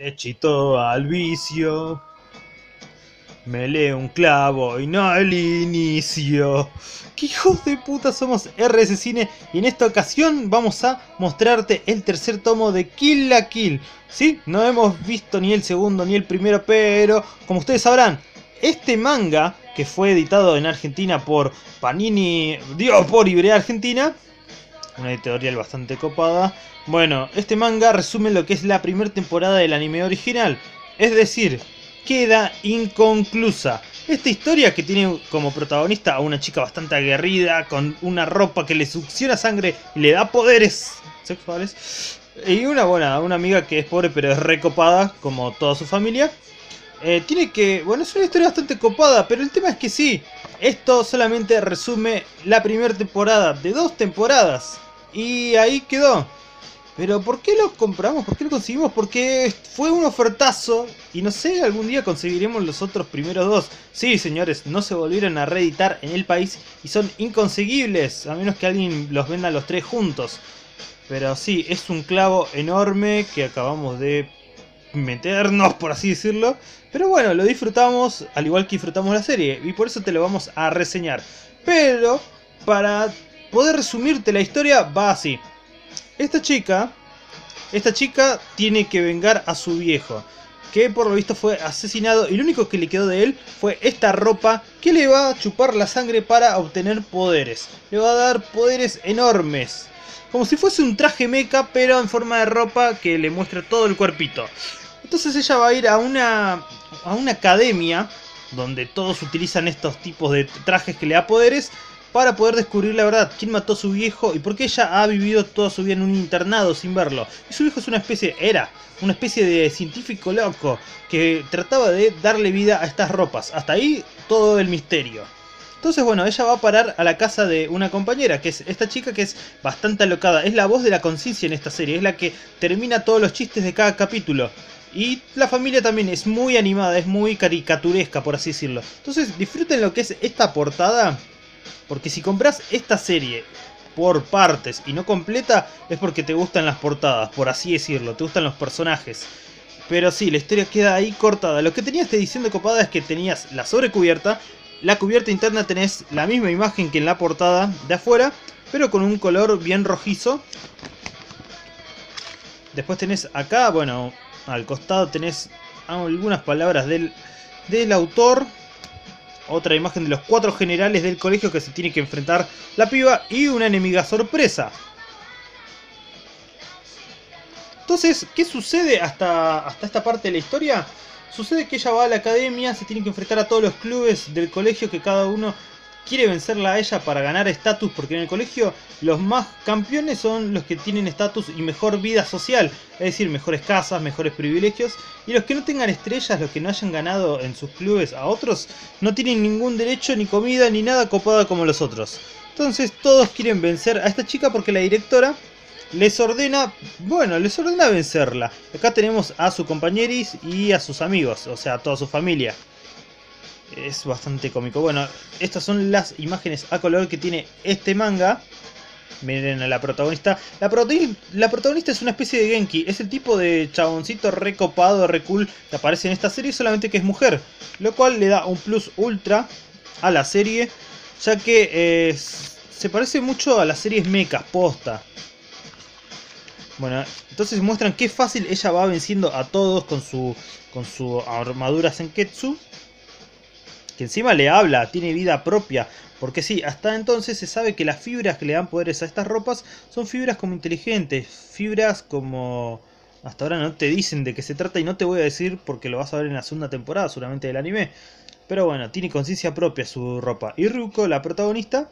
Derechito al vicio. Me lee un clavo y no el inicio. ¡Qué hijos de puta somos RS Cine! Y en esta ocasión vamos a mostrarte el tercer tomo de Kill la Kill. ¿Sí? No hemos visto ni el segundo ni el primero, pero como ustedes sabrán, este manga que fue editado en Argentina por Panini, digo, por Ibrea Argentina, una editorial bastante copada. Bueno, este manga resume lo que es la primera temporada del anime original, es decir, queda inconclusa. Esta historia que tiene como protagonista a una chica bastante aguerrida, con una ropa que le succiona sangre y le da poderes sexuales, y una buena, una amiga que es pobre pero es recopada, como toda su familia. Eh, tiene que, bueno, es una historia bastante copada, pero el tema es que sí, esto solamente resume la primera temporada de dos temporadas. Y ahí quedó. Pero ¿por qué lo compramos? ¿Por qué lo conseguimos? Porque fue un ofertazo y no sé, algún día conseguiremos los otros primeros dos. Sí, señores, no se volvieron a reeditar en el país y son inconseguibles, a menos que alguien los venda los tres juntos. Pero sí, es un clavo enorme que acabamos de meternos, por así decirlo. Pero bueno, lo disfrutamos, al igual que disfrutamos la serie, y por eso te lo vamos a reseñar. Pero, para poder resumirte la historia, va así. Esta chica, esta chica tiene que vengar a su viejo, que por lo visto fue asesinado y lo único que le quedó de él fue esta ropa que le va a chupar la sangre para obtener poderes. Le va a dar poderes enormes. Como si fuese un traje meca, pero en forma de ropa que le muestra todo el cuerpito. Entonces ella va a ir a una, a una academia donde todos utilizan estos tipos de trajes que le da poderes para poder descubrir la verdad, quién mató a su viejo y por qué ella ha vivido toda su vida en un internado sin verlo. Y su viejo es una especie, era, una especie de científico loco que trataba de darle vida a estas ropas. Hasta ahí todo el misterio. Entonces, bueno, ella va a parar a la casa de una compañera, que es esta chica que es bastante alocada. Es la voz de la conciencia en esta serie, es la que termina todos los chistes de cada capítulo. Y la familia también es muy animada, es muy caricaturesca, por así decirlo. Entonces, disfruten lo que es esta portada porque si compras esta serie por partes y no completa, es porque te gustan las portadas, por así decirlo, te gustan los personajes. Pero sí, la historia queda ahí cortada. Lo que tenía esta edición de copada es que tenías la sobrecubierta, la cubierta interna tenés la misma imagen que en la portada de afuera, pero con un color bien rojizo. Después tenés acá, bueno, al costado tenés algunas palabras del, del autor otra imagen de los cuatro generales del colegio que se tiene que enfrentar la piba y una enemiga sorpresa. Entonces, ¿qué sucede hasta, hasta esta parte de la historia? Sucede que ella va a la academia, se tiene que enfrentar a todos los clubes del colegio que cada uno quiere vencerla a ella para ganar estatus, porque en el colegio los más campeones son los que tienen estatus y mejor vida social, es decir, mejores casas, mejores privilegios, y los que no tengan estrellas, los que no hayan ganado en sus clubes a otros, no tienen ningún derecho, ni comida, ni nada copada como los otros. Entonces todos quieren vencer a esta chica porque la directora les ordena, bueno, les ordena vencerla. Acá tenemos a su compañeris y a sus amigos, o sea, a toda su familia es bastante cómico. Bueno, estas son las imágenes a color que tiene este manga. Miren a la protagonista. La, protagonista es una especie de Genki. Es el tipo de chaboncito recopado, re cool que aparece en esta serie, solamente que es mujer. Lo cual le da un plus ultra a la serie. Ya que eh, se parece mucho a las series mechas, posta. Bueno, entonces muestran qué fácil ella va venciendo a todos con su, con su armadura Senketsu que encima le habla, tiene vida propia. Porque sí, hasta entonces se sabe que las fibras que le dan poderes a estas ropas son fibras como inteligentes, fibras como... Hasta ahora no te dicen de qué se trata y no te voy a decir porque lo vas a ver en la segunda temporada seguramente del anime. Pero bueno, tiene conciencia propia su ropa. Y Ruko, la protagonista,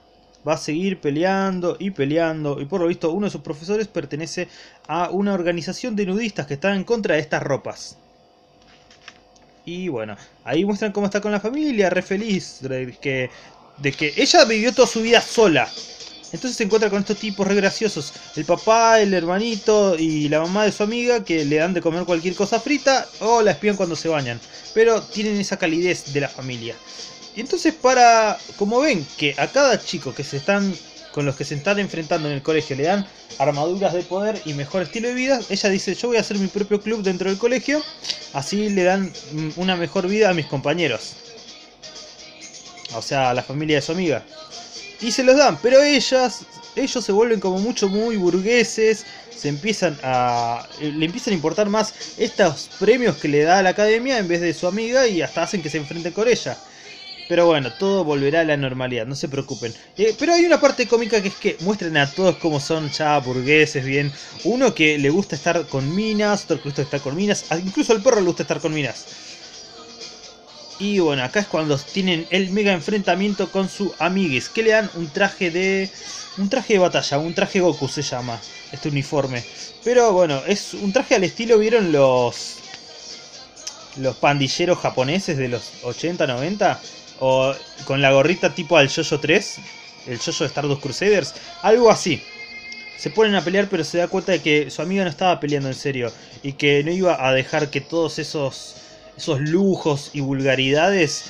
va a seguir peleando y peleando. Y por lo visto uno de sus profesores pertenece a una organización de nudistas que están en contra de estas ropas. Y bueno, ahí muestran cómo está con la familia, re feliz de que, de que ella vivió toda su vida sola. Entonces se encuentra con estos tipos re graciosos. El papá, el hermanito y la mamá de su amiga que le dan de comer cualquier cosa frita o la espían cuando se bañan. Pero tienen esa calidez de la familia. Y entonces para, como ven, que a cada chico que se están con los que se están enfrentando en el colegio le dan armaduras de poder y mejor estilo de vida, ella dice yo voy a hacer mi propio club dentro del colegio, así le dan mm, una mejor vida a mis compañeros. O sea, a la familia de su amiga. Y se los dan, pero ellas, ellos se vuelven como mucho muy burgueses, se empiezan a. le empiezan a importar más estos premios que le da a la academia en vez de su amiga y hasta hacen que se enfrenten con ella. Pero bueno, todo volverá a la normalidad, no se preocupen. Eh, pero hay una parte cómica que es que muestran a todos como son ya burgueses, bien. Uno que le gusta estar con minas, otro que le gusta estar con minas, incluso al perro le gusta estar con minas. Y bueno, acá es cuando tienen el mega enfrentamiento con su amiguis, que le dan un traje de... Un traje de batalla, un traje Goku se llama, este uniforme. Pero bueno, es un traje al estilo, ¿vieron los... Los pandilleros japoneses de los 80, 90? O con la gorrita tipo al Jojo 3, el Jojo de Stardust Crusaders, algo así. Se ponen a pelear pero se da cuenta de que su amiga no estaba peleando en serio y que no iba a dejar que todos esos esos lujos y vulgaridades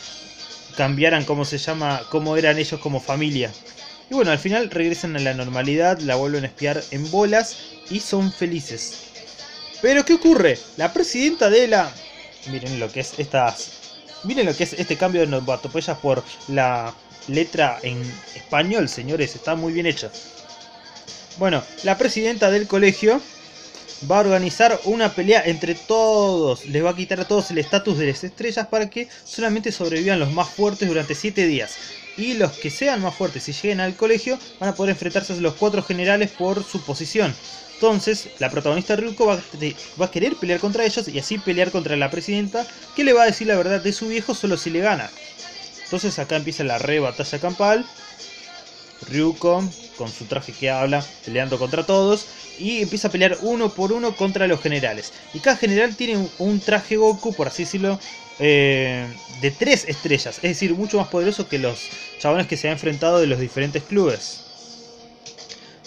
cambiaran cómo se llama, cómo eran ellos como familia. Y bueno, al final regresan a la normalidad, la vuelven a espiar en bolas y son felices. Pero ¿qué ocurre? La presidenta de la... Miren lo que es estas... Miren lo que es este cambio de novatopeyas por la letra en español, señores. Está muy bien hecha. Bueno, la presidenta del colegio va a organizar una pelea entre todos. Les va a quitar a todos el estatus de las estrellas para que solamente sobrevivan los más fuertes durante 7 días. Y los que sean más fuertes y lleguen al colegio van a poder enfrentarse a los cuatro generales por su posición. Entonces, la protagonista Ryuko va va a querer pelear contra ellos y así pelear contra la presidenta que le va a decir la verdad de su viejo solo si le gana. Entonces acá empieza la re batalla campal. Ryuko con su traje que habla, peleando contra todos, y empieza a pelear uno por uno contra los generales. Y cada general tiene un, traje Goku, por así decirlo, eh, de tres estrellas, es decir, mucho más poderoso que los chabones que se han enfrentado de los diferentes clubes.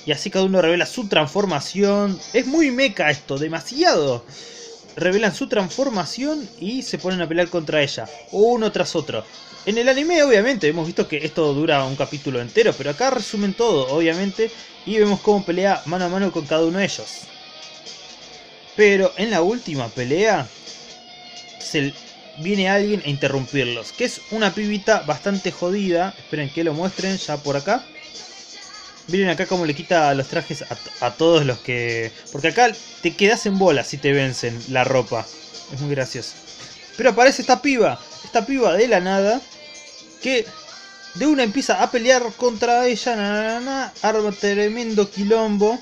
Y así cada uno revela su transformación. Es muy meca esto, demasiado. Revelan su transformación y se ponen a pelear contra ella, uno tras otro. En el anime, obviamente, hemos visto que esto dura un capítulo entero, pero acá resumen todo, obviamente, y vemos cómo pelea mano a mano con cada uno de ellos. Pero en la última pelea, se viene alguien a interrumpirlos, que es una pibita bastante jodida. Esperen que lo muestren ya por acá. Miren acá cómo le quita los trajes a, todos los que... Porque acá te quedas en bola si te vencen la ropa. Es muy gracioso. Pero aparece esta piba, esta piba de la nada, que de una empieza a pelear contra ella, na, arma tremendo quilombo.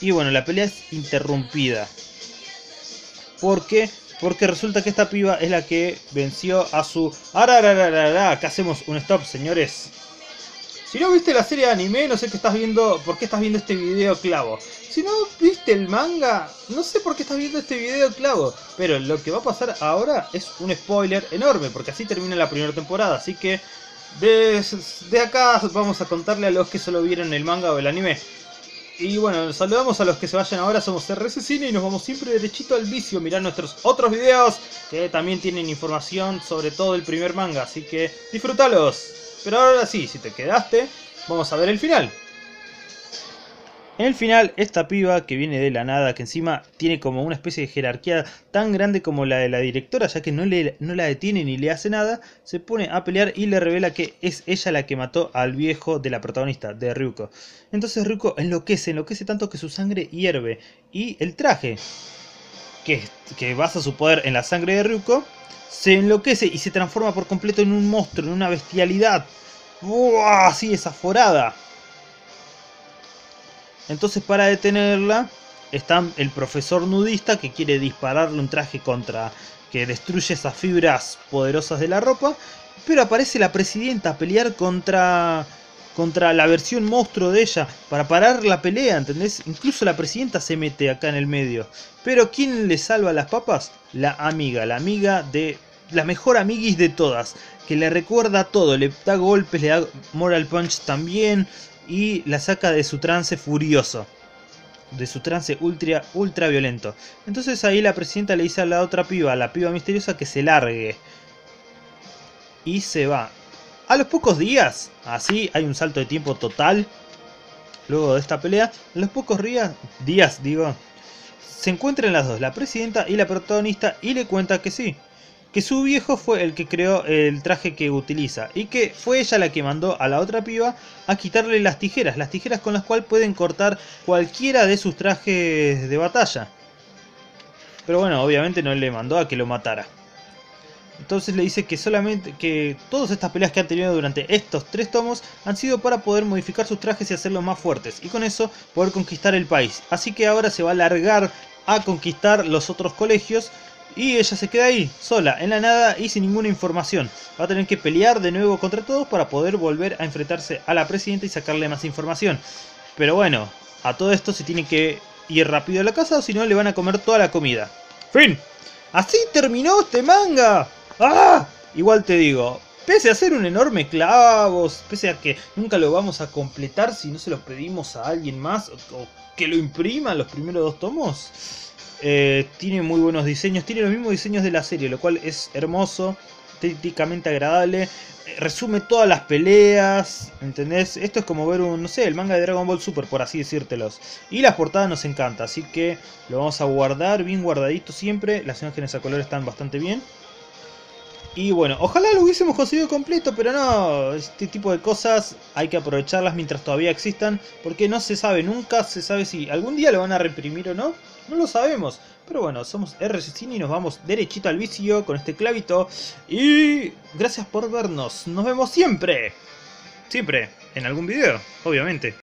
Y bueno, la pelea es interrumpida. ¿Por qué? Porque resulta que esta piba es la que venció a su... Acá hacemos un stop, señores. Si no viste la serie de anime, no sé qué estás viendo, por qué estás viendo este video clavo. Si no viste el manga, no sé por qué estás viendo este video clavo. Pero lo que va a pasar ahora es un spoiler enorme, porque así termina la primera temporada. Así que de acá vamos a contarle a los que solo vieron el manga o el anime. Y bueno, saludamos a los que se vayan ahora, somos RC Cine y nos vamos siempre derechito al vicio, mirar nuestros otros videos que también tienen información sobre todo el primer manga, así que disfrútalos. Pero ahora sí, si te quedaste, vamos a ver el final. En el final, esta piba que viene de la nada, que encima tiene como una especie de jerarquía tan grande como la de la directora, ya que no, le, no la detiene ni le hace nada, se pone a pelear y le revela que es ella la que mató al viejo de la protagonista, de Ryuko. Entonces Ryuko enloquece, enloquece tanto que su sangre hierve. Y el traje, que, que basa su poder en la sangre de Ryuko, se enloquece y se transforma por completo en un monstruo, en una bestialidad. ¡Buah! Así desaforada. Entonces para detenerla está el profesor nudista que quiere dispararle un traje contra que destruye esas fibras poderosas de la ropa. Pero aparece la presidenta a pelear contra contra la versión monstruo de ella para parar la pelea, ¿entendés? Incluso la presidenta se mete acá en el medio. Pero ¿quién le salva las papas? La amiga, la amiga de... La mejor amiguis de todas, que le recuerda todo, le da golpes, le da moral punch también y la saca de su trance furioso. De su trance ultra, ultra violento. Entonces ahí la presidenta le dice a la otra piba, a la piba misteriosa, que se largue. Y se va. A los pocos días, así hay un salto de tiempo total, luego de esta pelea, a los pocos días, días digo, se encuentran las dos, la presidenta y la protagonista, y le cuenta que sí, que su viejo fue el que creó el traje que utiliza y que fue ella la que mandó a la otra piba a quitarle las tijeras, las tijeras con las cuales pueden cortar cualquiera de sus trajes de batalla. Pero bueno, obviamente no le mandó a que lo matara. Entonces le dice que solamente que todas estas peleas que han tenido durante estos tres tomos han sido para poder modificar sus trajes y hacerlos más fuertes y con eso poder conquistar el país. Así que ahora se va a largar a conquistar los otros colegios y ella se queda ahí, sola, en la nada y sin ninguna información. Va a tener que pelear de nuevo contra todos para poder volver a enfrentarse a la presidenta y sacarle más información. Pero bueno, a todo esto se tiene que ir rápido a la casa o si no le van a comer toda la comida. ¡Fin! ¡Así terminó este manga! ¡Ah! Igual te digo, pese a ser un enorme clavo, pese a que nunca lo vamos a completar si no se lo pedimos a alguien más o que lo imprima los primeros dos tomos, eh, tiene muy buenos diseños, tiene los mismos diseños de la serie, lo cual es hermoso, estéticamente agradable, eh, resume todas las peleas, ¿entendés? Esto es como ver un, no sé, el manga de Dragon Ball Super, por así decírtelos. Y las portadas nos encanta, así que lo vamos a guardar bien guardadito siempre, las imágenes a color están bastante bien. Y bueno, ojalá lo hubiésemos conseguido completo, pero no, este tipo de cosas hay que aprovecharlas mientras todavía existan, porque no se sabe, nunca se sabe si algún día lo van a reprimir o no, no lo sabemos. Pero bueno, somos RCCine y nos vamos derechito al vicio con este clavito. Y gracias por vernos, nos vemos siempre, siempre, en algún video, obviamente.